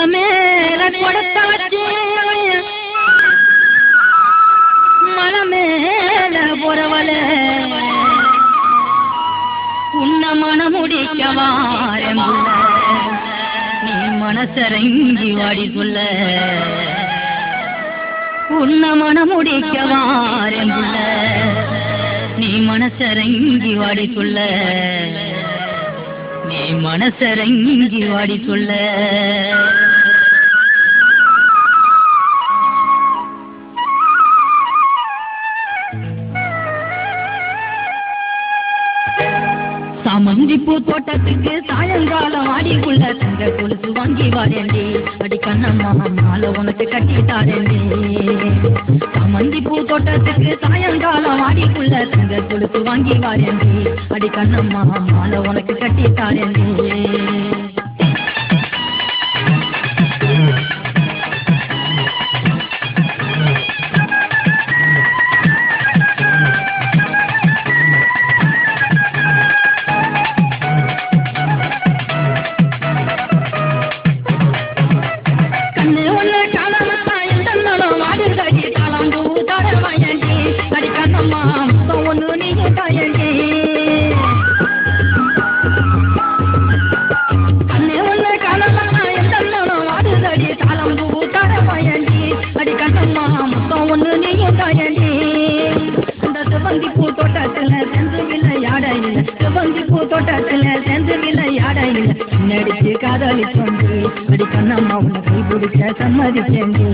மலை மேல கொடுத்த வச்சு உன்ன மனமுடிக்க வாரம்புள்ள நீ மனசரங்கி வாடி சொல்ல உன்ன மனமுடிக்க வாரம்புள்ள நீ மனசரங்கி வாடி சொல்ல நீ மனசரங்கி வாடி சொல்ல சாமந்திப்பூ தோட்டத்துக்கு சாயங்காலம் ஆடிக்குள்ள தங்க கொலுசு வாங்கி வாரேண்டி அடி கண்ணம்மா மாலை உனக்கு கட்டி தாரேண்டி சாமந்திப்பூ தோட்டத்துக்கு சாயங்காலம் ஆடிக்குள்ள தங்க கொலுசு வாங்கி வாரேண்டி அடி கண்ணம்மா மாலை உனக்கு கட்டி தாரேண்டி தோட்டத்தில் சென்று விளையாடையில் செவந்தி பூ தோட்டத்தில் நடிச்சு காதலி அடி கண்ணம்மா உன்னை கை பிடிச்ச சம்மதிச்சேண்டி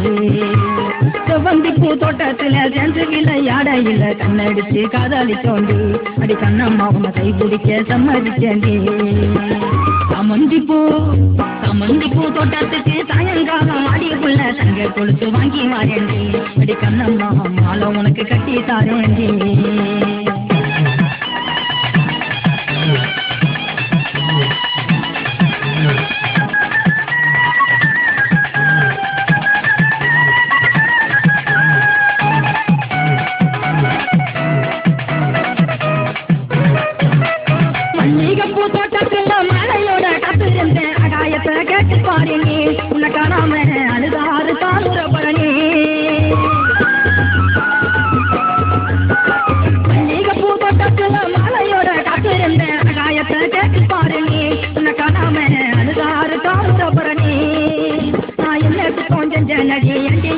சிவந்தி பூ தோட்டத்துல சென்று விளையாட இல்ல கண்ணடிச்சு காதலி தோண்டி அடி கண்ணம்மா உன்னை கை பிடிக்க சம்மதிச்சேண்டி சமந்தி பூ சமந்தி பூ தோட்டத்துக்கு சாயங்காலம் அடிக்குள்ள தங்க கொலுசு வாங்கி வாரேண்டி அடி கண்ணம்மா மாலை உனக்கு கட்டி தாரேண்டி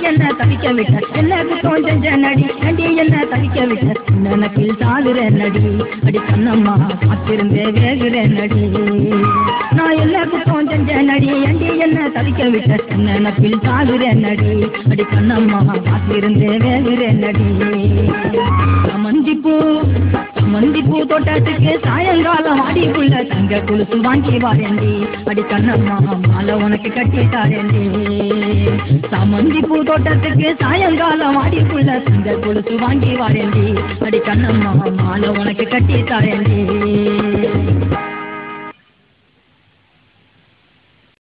என்ன தவிக்க விட்ட. என்னக்கு கொஞ்சம் ஜனடி ஏண்டி என்ன தவிக்க விட்ட. நினப்பில் சாகுற நடி. அடி கண்ணம்மா காத்திருந்தே வேகுற நடி. நான் எல்லாருக்கும் செஞ்ச நடி. அண்டி என்ன தவிக்க விட்ட நினப்பில் சாகுற நடி. அடி கண்ணம்மா காத்திருந்தே வேகுற நடி. சமந்திப்பூ சமந்திப்பூ தோட்டத்துக்கு சாயங்காலம் ஆடிக்குள்ள தங்க குலுசு வாங்கி வாரேண்டி. அடி கண்ணம்மா மாலை உனக்கு கட்டி தாரேண்டி சமந்தி பூ தோட்டத்துக்கு சாயங்காலம் அடிக்குள்ள தங்க கொலுசு வாங்கி வாரேண்டி அடி கண்ணம்மா மாலை உனக்கு கட்டி தாரேண்டி